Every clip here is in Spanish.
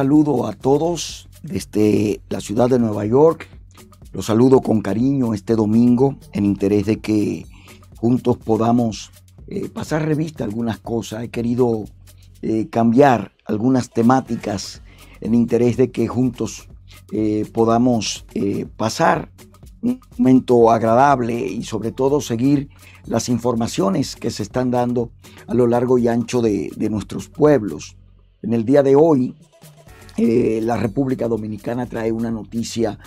Saludo a todos desde la ciudad de Nueva York. Los saludo con cariño este domingo en interés de que juntos podamos eh, pasar revista algunas cosas. He querido eh, cambiar algunas temáticas en interés de que juntos eh, podamos pasar un momento agradable y sobre todo seguir las informaciones que se están dando a lo largo y ancho de, nuestros pueblos. En el día de hoy, eh, la República Dominicana trae una noticia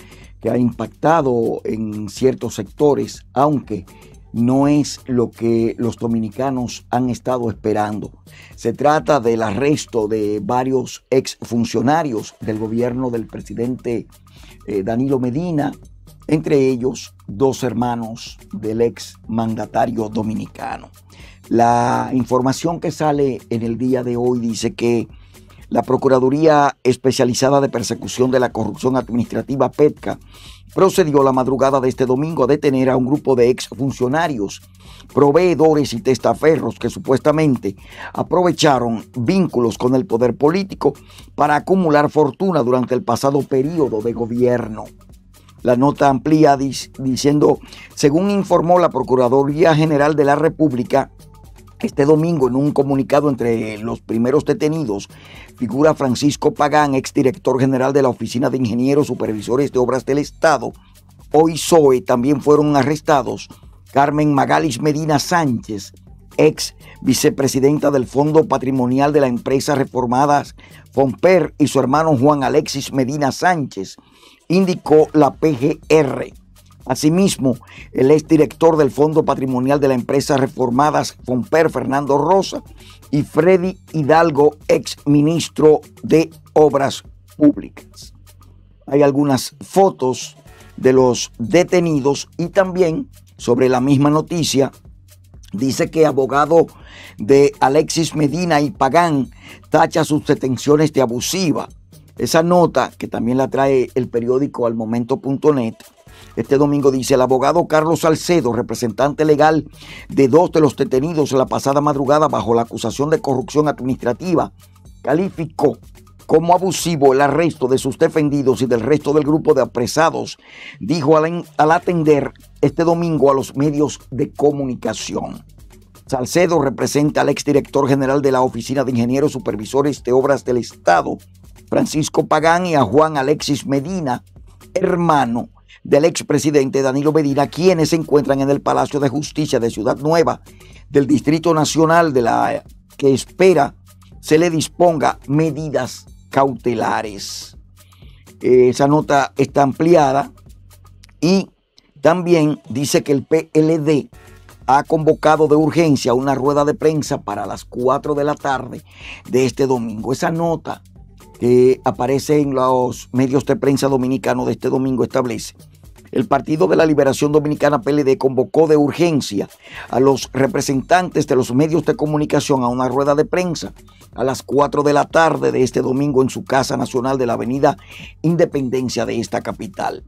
que ha impactado en ciertos sectores, aunque no es lo que los dominicanos han estado esperando. Se trata del arresto de varios exfuncionarios del gobierno del presidente eh, Danilo Medina, entre ellos dos hermanos del ex mandatario dominicano. La información que sale en el día de hoy dice que la Procuraduría Especializada de Persecución de la Corrupción Administrativa, PETCA, procedió la madrugada de este domingo a detener a un grupo de exfuncionarios, proveedores y testaferros que supuestamente aprovecharon vínculos con el poder político para acumular fortuna durante el pasado periodo de gobierno. La nota amplía diciendo, según informó la Procuraduría General de la República, este domingo en un comunicado entre los primeros detenidos figura Francisco Pagán, exdirector general de la Oficina de Ingenieros Supervisores de Obras del Estado. Hoy SOE también fueron arrestados Carmen Magalis Medina Sánchez, ex vicepresidenta del Fondo Patrimonial de la empresa Reformadas Fomper y su hermano Juan Alexis Medina Sánchez, indicó la PGR. Asimismo, el exdirector del Fondo Patrimonial de la empresa Reformadas Fomper, Fernando Rosa, y Freddy Hidalgo, ex ministro de Obras Públicas. Hay algunas fotos de los detenidos y también sobre la misma noticia dice que abogado de Alexis Medina y Pagán tacha sus detenciones de abusiva esa nota, que también la trae el periódico al momento.net, este domingo dice el abogado Carlos Salcedo, representante legal de dos de los detenidos la pasada madrugada bajo la acusación de corrupción administrativa, calificó como abusivo el arresto de sus defendidos y del resto del grupo de apresados, dijo al, atender este domingo a los medios de comunicación. Salcedo representa al exdirector general de la Oficina de Ingenieros Supervisores de Obras del Estado, Francisco Pagán y a Juan Alexis Medina, hermano del expresidente Danilo Medina, quienes se encuentran en el Palacio de Justicia de Ciudad Nueva del Distrito Nacional de la que espera se le disponga medidas cautelares. Esa nota está ampliada y también dice que el PLD ha convocado de urgencia una rueda de prensa para las 4 de la tarde de este domingo. Esa nota que aparece en los medios de prensa dominicanos de este domingo establece. El Partido de la Liberación Dominicana PLD convocó de urgencia a los representantes de los medios de comunicación a una rueda de prensa a las 4 de la tarde de este domingo en su Casa Nacional de la Avenida Independencia de esta capital.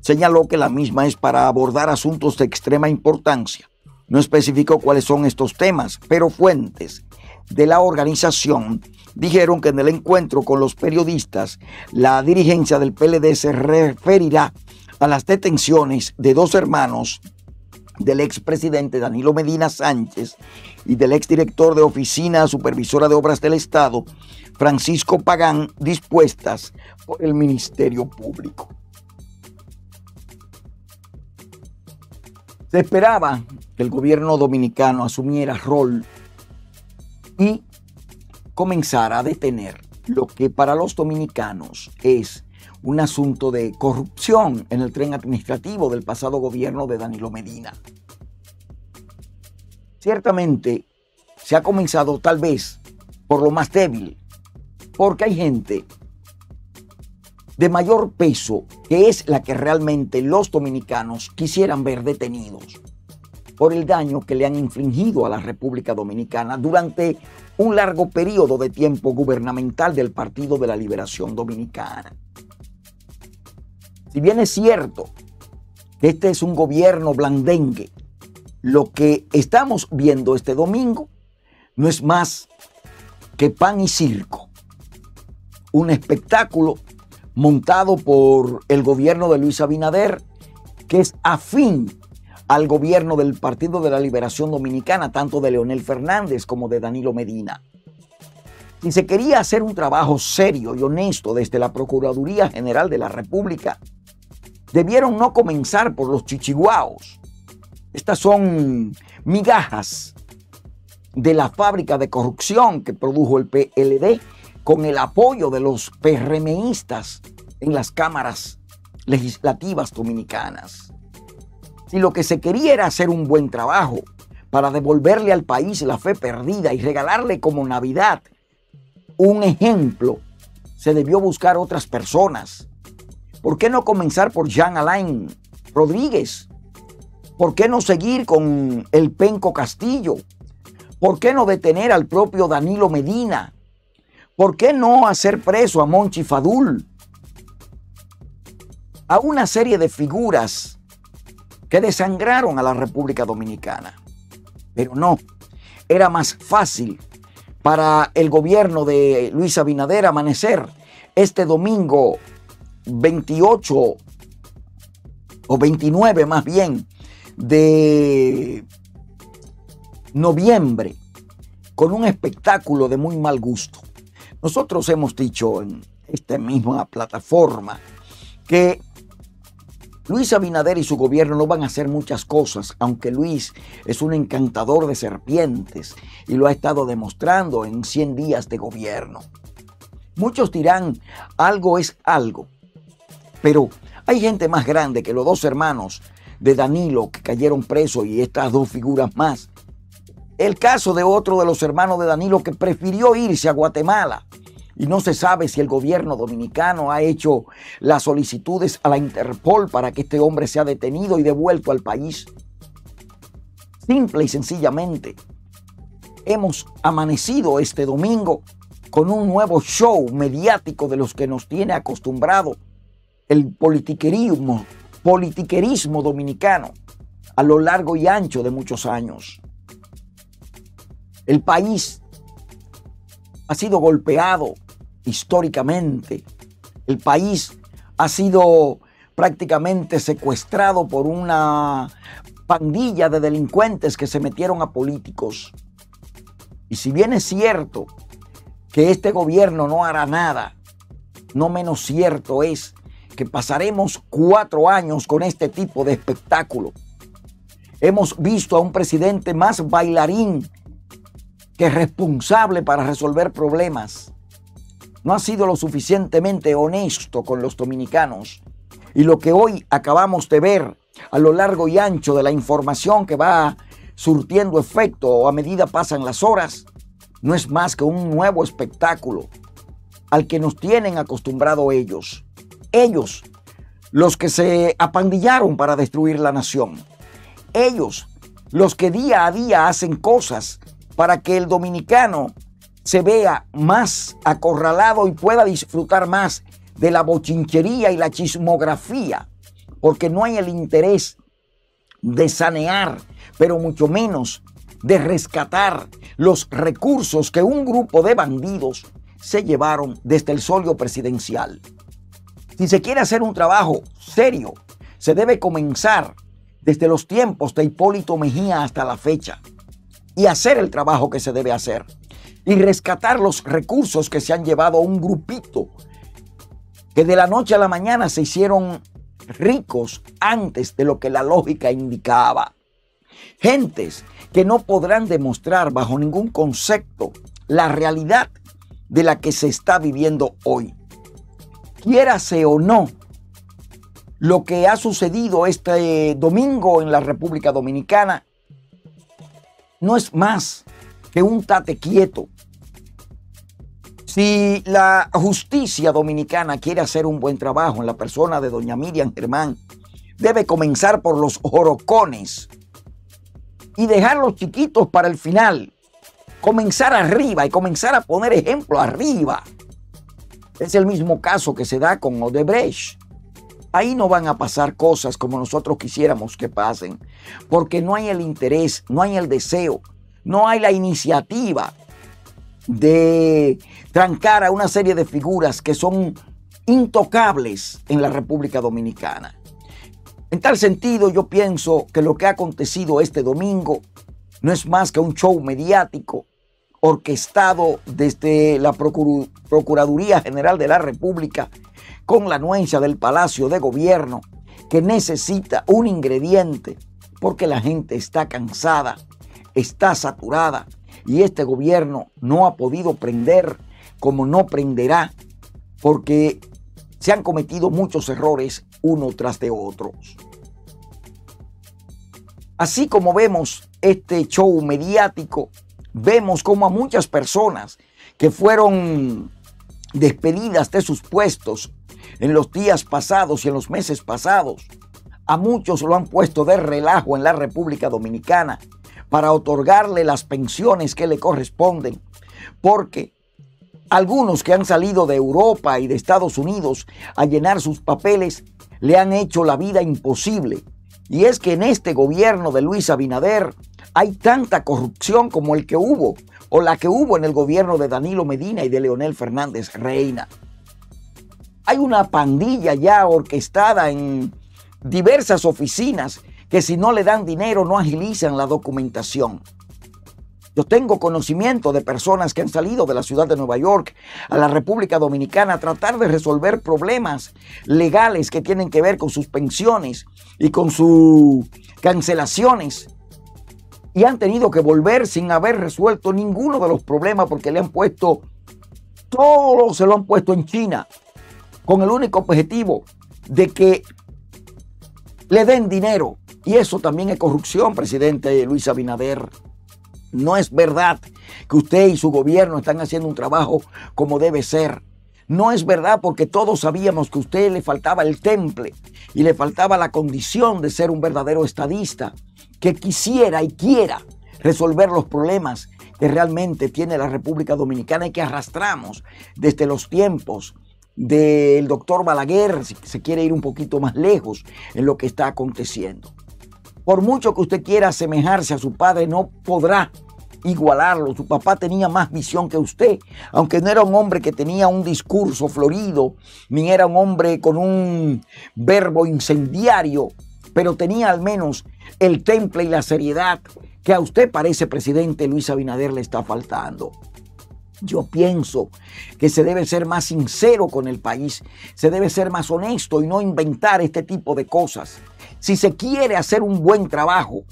Señaló que la misma es para abordar asuntos de extrema importancia. No especificó cuáles son estos temas, pero fuentes de la organización dijeron que en el encuentro con los periodistas, la dirigencia del PLD se referirá a las detenciones de dos hermanos del expresidente Danilo Medina Sánchez y del exdirector de Oficina Supervisora de Obras del Estado, Francisco Pagán, dispuestas por el Ministerio Público. Se esperaba que el gobierno dominicano asumiera rol y comenzar a detener lo que para los dominicanos es un asunto de corrupción en el tren administrativo del pasado gobierno de Danilo Medina. Ciertamente se ha comenzado tal vez por lo más débil, porque hay gente de mayor peso que es la que realmente los dominicanos quisieran ver detenidos por el daño que le han infligido a la República Dominicana durante un largo periodo de tiempo gubernamental del Partido de la Liberación Dominicana. Si bien es cierto que este es un gobierno blandengue, lo que estamos viendo este domingo no es más que pan y circo. un espectáculo montado por el gobierno de Luis Abinader, que es afín al gobierno del Partido de la Liberación Dominicana, tanto de Leonel Fernández como de Danilo Medina. Si se quería hacer un trabajo serio y honesto desde la Procuraduría General de la República, debieron no comenzar por los chichiguaos. Estas son migajas de la fábrica de corrupción que produjo el PLD con el apoyo de los PRMistas en las cámaras legislativas dominicanas. Si lo que se quería era hacer un buen trabajo para devolverle al país la fe perdida y regalarle como Navidad un ejemplo, se debió buscar otras personas. ¿Por qué no comenzar por Jean Alain Rodríguez? ¿Por qué no seguir con el Penco Castillo? ¿Por qué no detener al propio Danilo Medina? ¿Por qué no hacer preso a Monchi Fadul? A una serie de figuras que desangraron a la República Dominicana. Pero no, era más fácil para el gobierno de Luis Abinader amanecer este domingo 28 o 29 más bien de noviembre con un espectáculo de muy mal gusto. Nosotros hemos dicho en esta misma plataforma que Luis Abinader y su gobierno no van a hacer muchas cosas, aunque Luis es un encantador de serpientes y lo ha estado demostrando en 100 días de gobierno. Muchos dirán, algo es algo, pero hay gente más grande que los dos hermanos de Danilo que cayeron presos y estas dos figuras más. El caso de otro de los hermanos de Danilo que prefirió irse a Guatemala. Y no se sabe si el gobierno dominicano ha hecho las solicitudes a la Interpol para que este hombre sea detenido y devuelto al país. Simple y sencillamente, hemos amanecido este domingo con un nuevo show mediático de los que nos tiene acostumbrado el politiquerismo, politiquerismo dominicano a lo largo y ancho de muchos años. El país ha sido golpeado históricamente. El país ha sido prácticamente secuestrado por una pandilla de delincuentes que se metieron a políticos. Y si bien es cierto que este gobierno no hará nada, no menos cierto es que pasaremos cuatro años con este tipo de espectáculo. Hemos visto a un presidente más bailarín que es responsable para resolver problemas. No ha sido lo suficientemente honesto con los dominicanos. Y lo que hoy acabamos de ver a lo largo y ancho de la información que va surtiendo efecto a medida pasan las horas, no es más que un nuevo espectáculo al que nos tienen acostumbrado ellos. Ellos, los que se apandillaron para destruir la nación. Ellos, los que día a día hacen cosas para que el dominicano se vea más acorralado y pueda disfrutar más de la bochinchería y la chismografía, porque no hay el interés de sanear, pero mucho menos de rescatar los recursos que un grupo de bandidos se llevaron desde el solio presidencial. Si se quiere hacer un trabajo serio, se debe comenzar desde los tiempos de Hipólito Mejía hasta la fecha y hacer el trabajo que se debe hacer y rescatar los recursos que se han llevado a un grupito que de la noche a la mañana se hicieron ricos antes de lo que la lógica indicaba. Gentes que no podrán demostrar bajo ningún concepto la realidad de la que se está viviendo hoy. Quiérase o no, lo que ha sucedido este domingo en la República Dominicana no es más que un tate quieto. Si la justicia dominicana quiere hacer un buen trabajo en la persona de doña Miriam Germán, debe comenzar por los orocones y dejar los chiquitos para el final. Comenzar arriba y comenzar a poner ejemplo arriba. Es el mismo caso que se da con Odebrecht. Ahí no van a pasar cosas como nosotros quisiéramos que pasen, porque no hay el interés, no hay el deseo, no hay la iniciativa de trancar a una serie de figuras que son intocables en la República Dominicana. En tal sentido, yo pienso que lo que ha acontecido este domingo no es más que un show mediático orquestado desde la Procuraduría General de la República con la anuencia del Palacio de Gobierno que necesita un ingrediente porque la gente está cansada, está saturada y este gobierno no ha podido prender como no prenderá porque se han cometido muchos errores uno tras de otros. Así como vemos este show mediático, vemos como a muchas personas que fueron despedidas de sus puestos en los días pasados y en los meses pasados, a muchos lo han puesto de relajo en la República Dominicana para otorgarle las pensiones que le corresponden, porque algunos que han salido de Europa y de Estados Unidos a llenar sus papeles le han hecho la vida imposible. Y es que en este gobierno de Luis Abinader hay tanta corrupción como el que hubo o la que hubo en el gobierno de Danilo Medina y de Leonel Fernández Reina. Hay una pandilla ya orquestada en diversas oficinas que si no le dan dinero no agilizan la documentación. Yo tengo conocimiento de personas que han salido de la ciudad de Nueva York a la República Dominicana a tratar de resolver problemas legales que tienen que ver con sus pensiones y con sus cancelaciones. Y han tenido que volver sin haber resuelto ninguno de los problemas porque le han puesto, todo se lo han puesto en China, con el único objetivo de que le den dinero. Y eso también es corrupción, presidente Luis Abinader. No es verdad que usted y su gobierno están haciendo un trabajo como debe ser. No es verdad porque todos sabíamos que a usted le faltaba el temple y le faltaba la condición de ser un verdadero estadista que quisiera y quiera resolver los problemas que realmente tiene la República Dominicana y que arrastramos desde los tiempos del doctor Balaguer, si se quiere ir un poquito más lejos en lo que está aconteciendo. Por mucho que usted quiera asemejarse a su padre, no podrá igualarlo. Su papá tenía más visión que usted, aunque no era un hombre que tenía un discurso florido, ni era un hombre con un verbo incendiario, pero tenía al menos el temple y la seriedad que a usted parece, presidente Luis Abinader, le está faltando. Yo pienso que se debe ser más sincero con el país, se debe ser más honesto y no inventar este tipo de cosas. Si se quiere hacer un buen trabajo,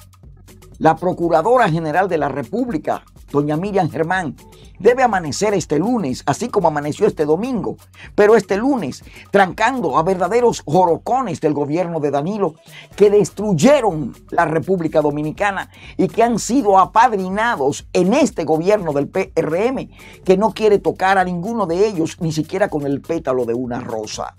la Procuradora General de la República, doña Miriam Germán, debe amanecer este lunes, así como amaneció este domingo, pero este lunes, trancando a verdaderos jorocones del gobierno de Danilo que destruyeron la República Dominicana y que han sido apadrinados en este gobierno del PRM, que no quiere tocar a ninguno de ellos, ni siquiera con el pétalo de una rosa.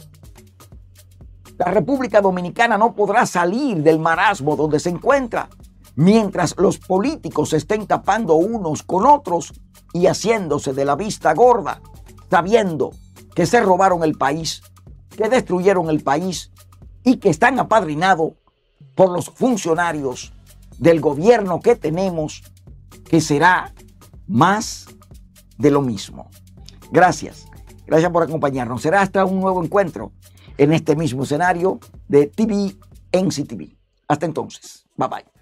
La República Dominicana no podrá salir del marasmo donde se encuentra mientras los políticos estén tapando unos con otros y haciéndose de la vista gorda, sabiendo que se robaron el país, que destruyeron el país y que están apadrinados por los funcionarios del gobierno que tenemos, que será más de lo mismo. Gracias. Gracias por acompañarnos. Será hasta un nuevo encuentro en este mismo escenario de TV en CTV. Hasta entonces. Bye bye.